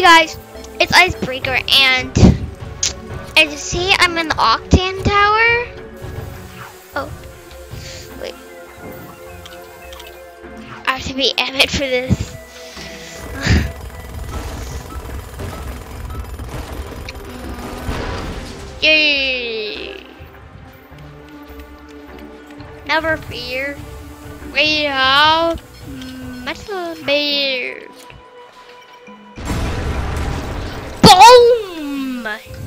Hey guys, it's Icebreaker, and as you see, I'm in the Octan Tower. Oh, wait. I have to be Emmett for this. Yay! Never fear. We have metal bears. Boom!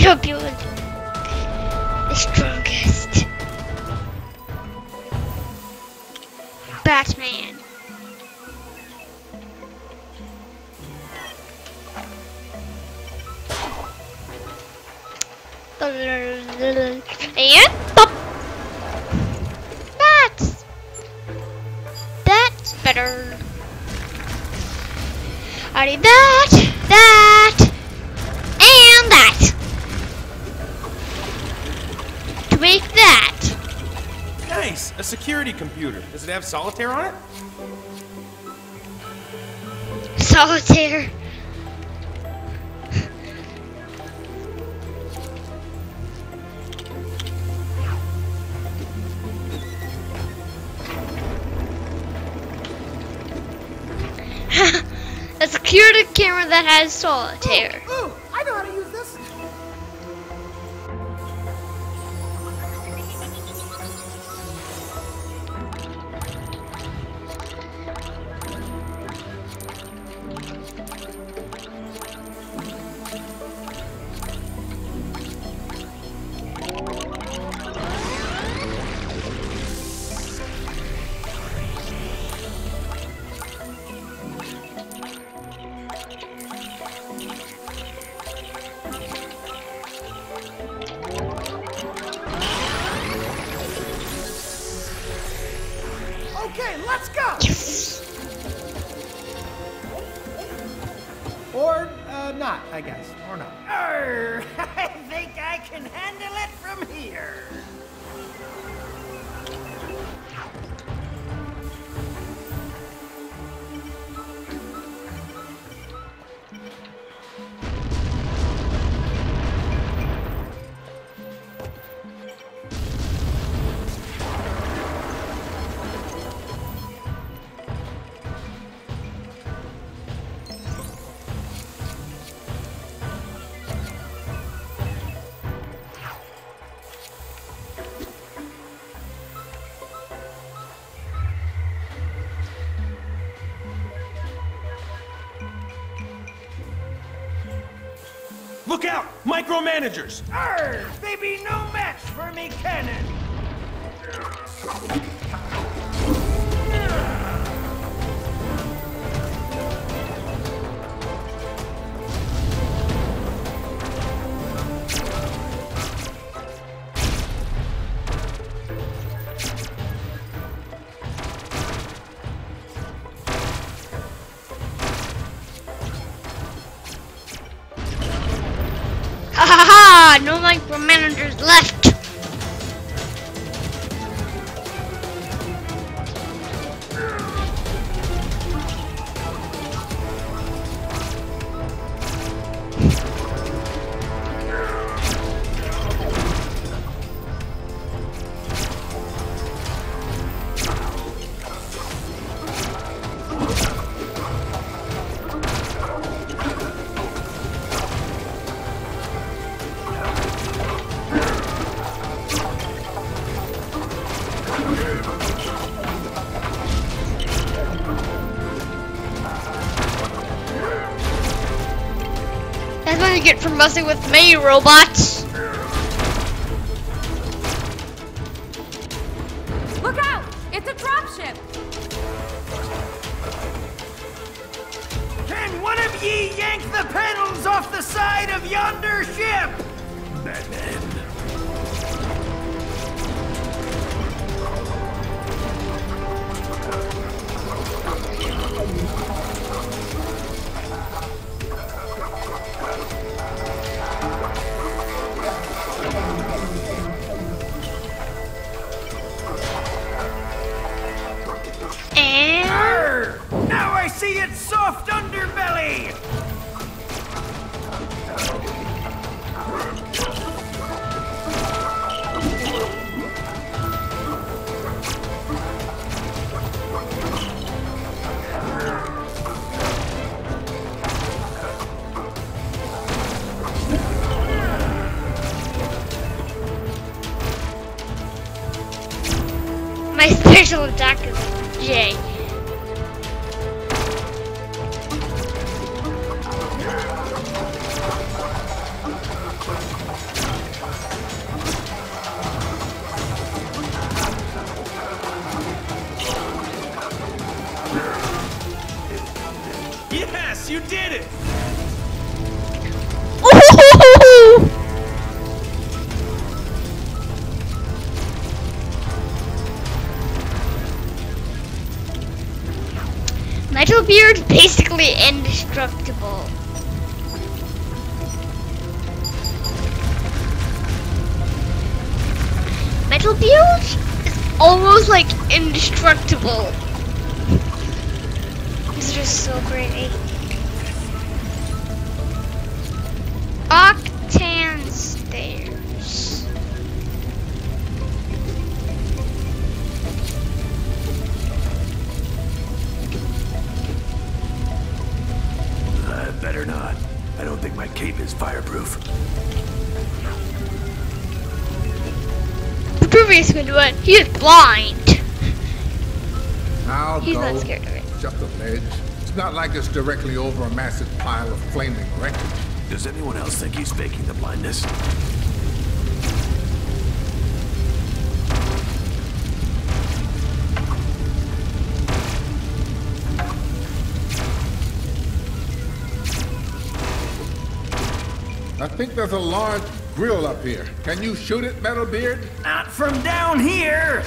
Pick up Does it have solitaire on it? Solitaire. A security camera that has solitaire. Okay, let's go. Yes. Or uh, not, I guess. Or not. Arr, I think I can handle it from here. Look out! Micromanagers! Arr! They be no match for me cannon! Get for messing with me, robots! Beard's basically indestructible. Metal Beard is almost like indestructible. It's just so great. The previous one, he is blind. I'll He's go. not scared of it. Just a ledge. It's not like it's directly over a massive pile of flaming wreckage. Does anyone else think he's faking the blindness? I think there's a large grill up here. Can you shoot it, Metalbeard? Not from down here!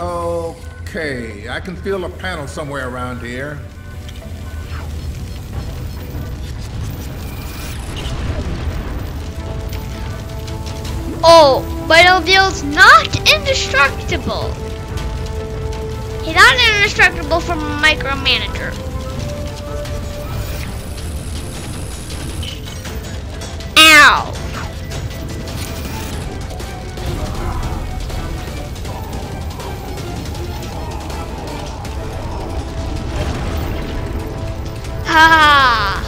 Okay, I can feel a panel somewhere around here. Oh, Metal Beard's not indestructible. He's not indestructible from a micromanager. Ow! Ha ha! Ha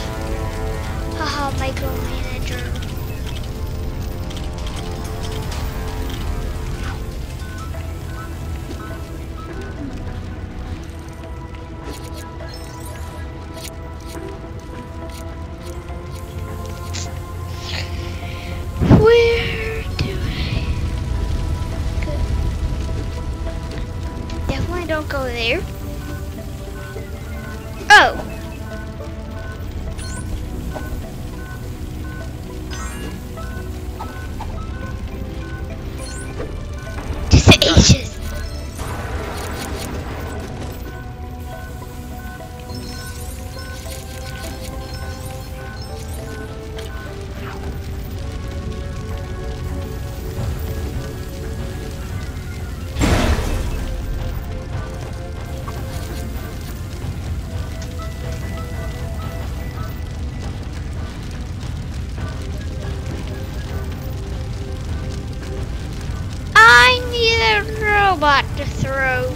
to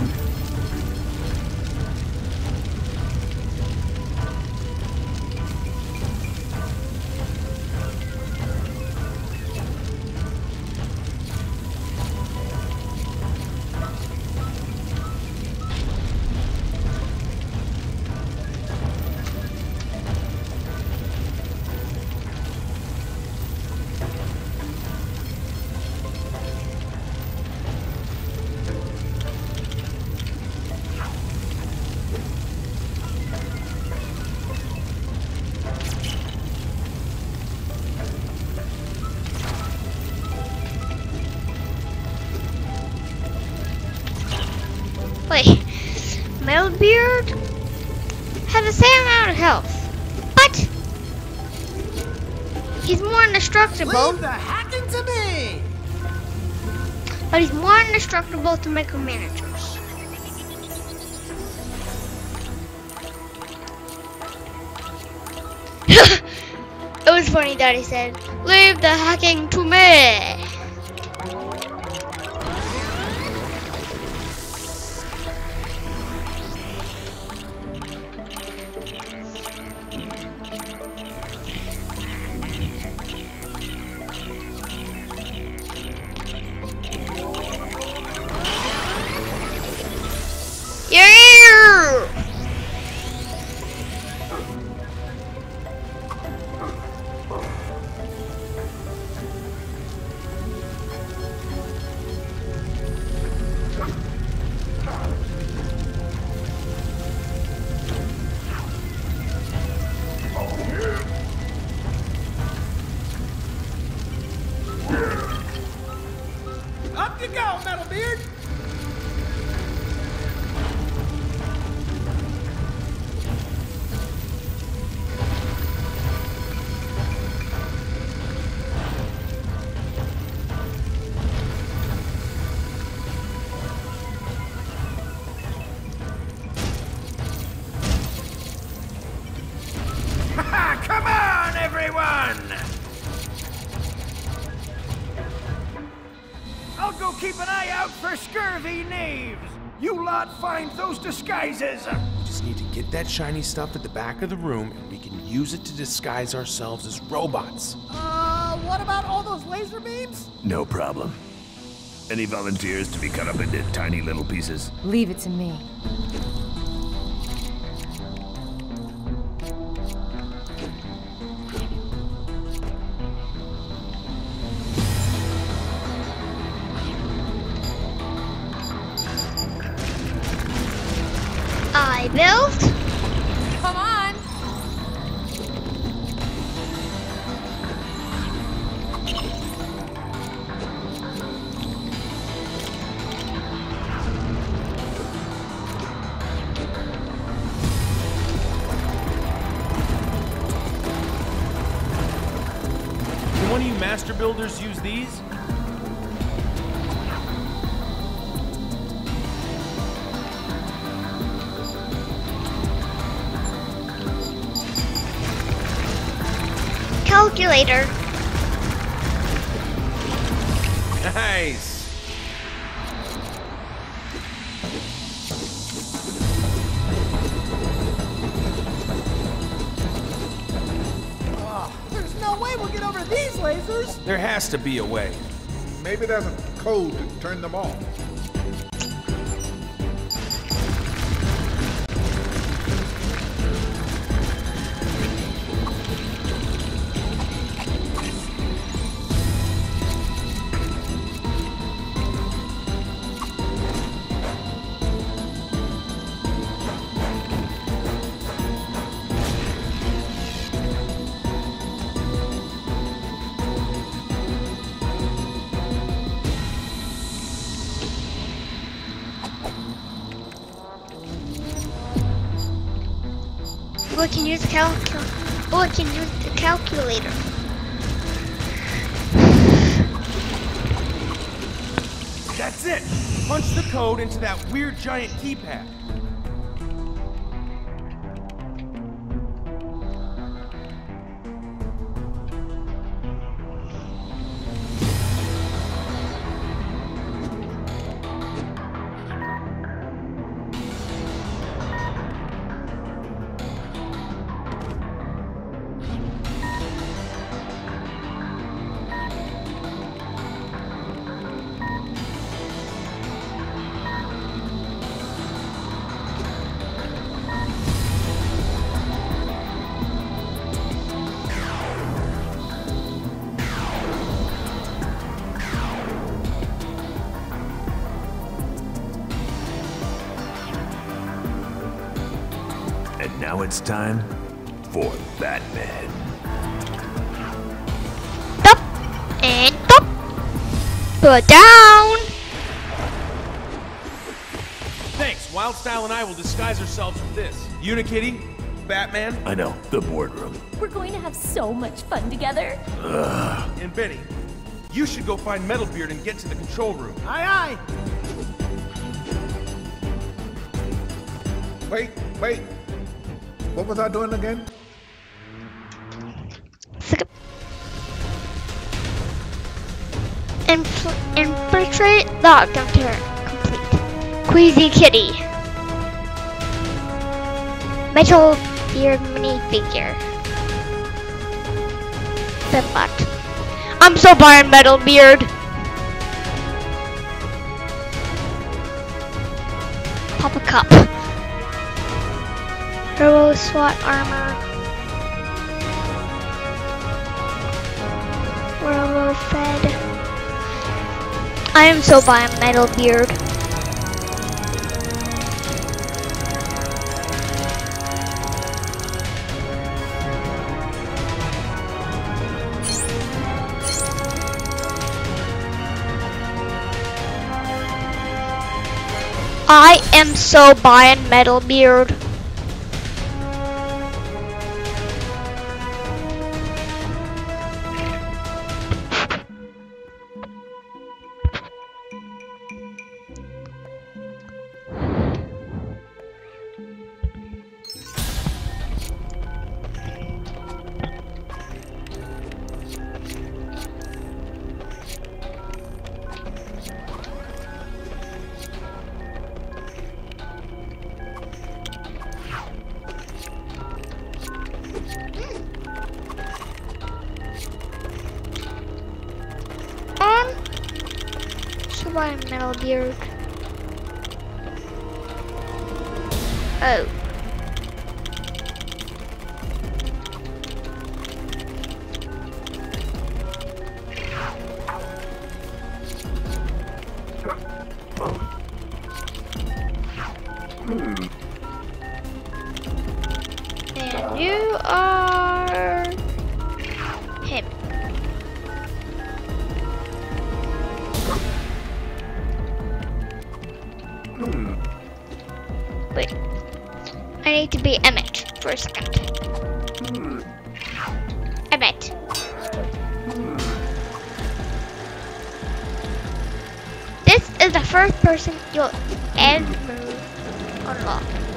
Metalbeard has the same amount of health, but he's more indestructible. Leave the hacking to me! But he's more indestructible to micromanagers. it was funny that he said, Leave the hacking to me. Scurvy knaves. You lot find those disguises. We just need to get that shiny stuff at the back of the room and we can use it to disguise ourselves as robots. Uh, what about all those laser beams? No problem. Any volunteers to be cut up into tiny little pieces? Leave it to me. Master builders use these? Calculator. Nice! Has to be a way. Maybe there's a code to turn them off. Oh, can use the I can use the calculator. That's it! Punch the code into that weird giant keypad. It's time for Batman. Stop and stop. Put down. Thanks. Wildstyle and I will disguise ourselves with this. Unikitty, Batman, I know, the boardroom. We're going to have so much fun together. and Benny. You should go find Metalbeard and get to the control room. Aye, aye. Wait, wait. What was I doing again? Inf- infiltrate the Octopter. Complete. Queasy Kitty. Metal Beard minifigure. Bedbot. I'm so buying Metal Beard. Pop a cup. Turbo SWAT armor. Robo fed. I am so buying Metal Beard. I am so buying Metal Beard. Buying Metal Beard. Oh. Hmm. And you are I need to be Emmett for a second. Emmett. This is the first person you'll ever unlock.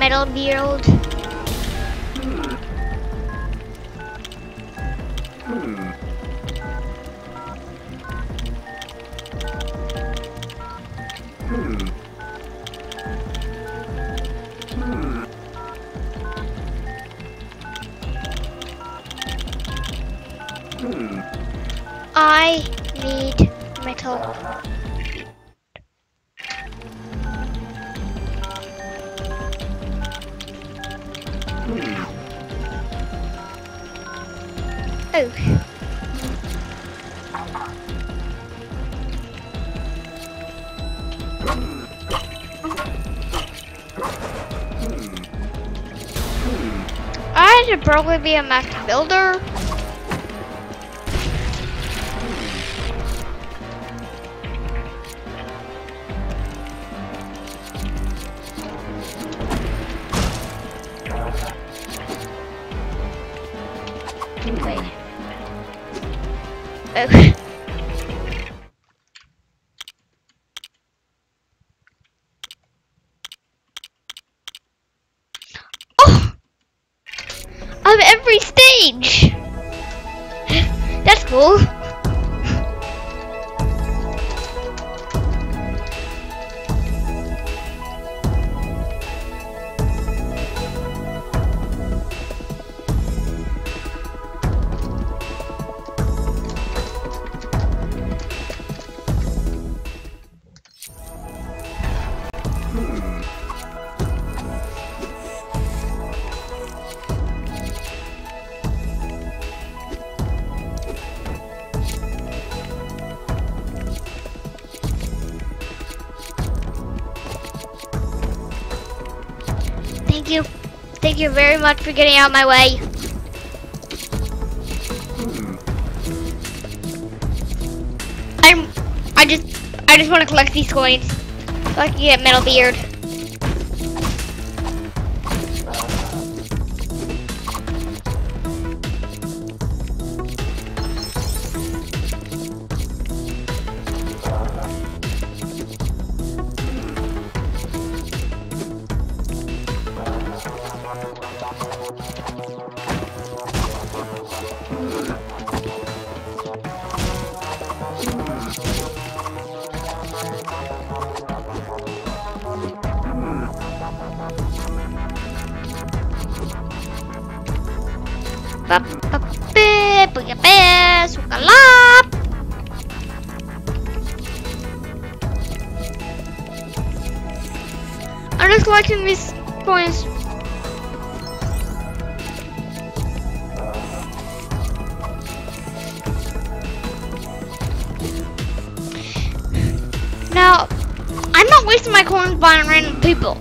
Metal build. I need metal. Oh. I should probably be a Mac builder. That's cool. You very much for getting out of my way. Mm-hmm. I'm I just I just want to collect these coins so I can get metal beard. Ba- I'm just collecting these coins. Now, I'm not wasting my coins buying random people.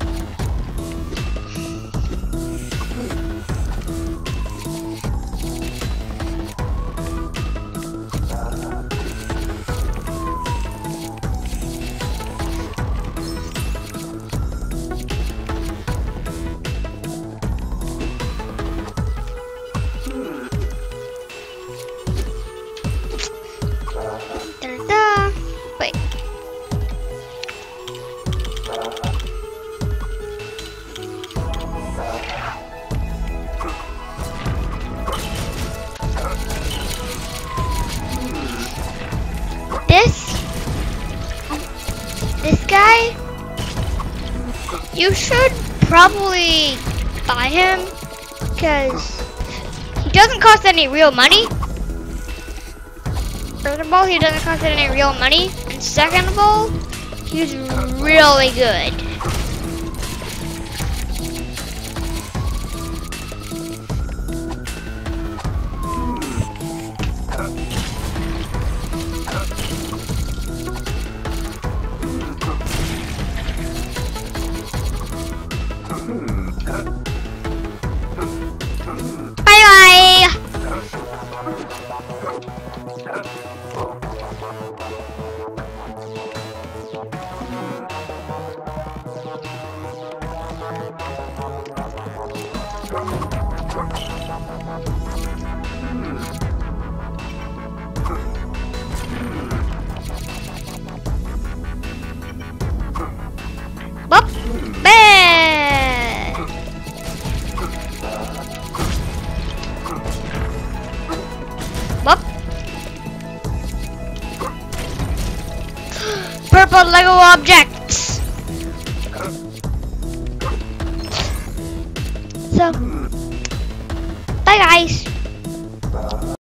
Should probably buy him because he doesn't cost any real money. First of all, he doesn't cost any real money. And second of all, he's really good. Bye bye. Lego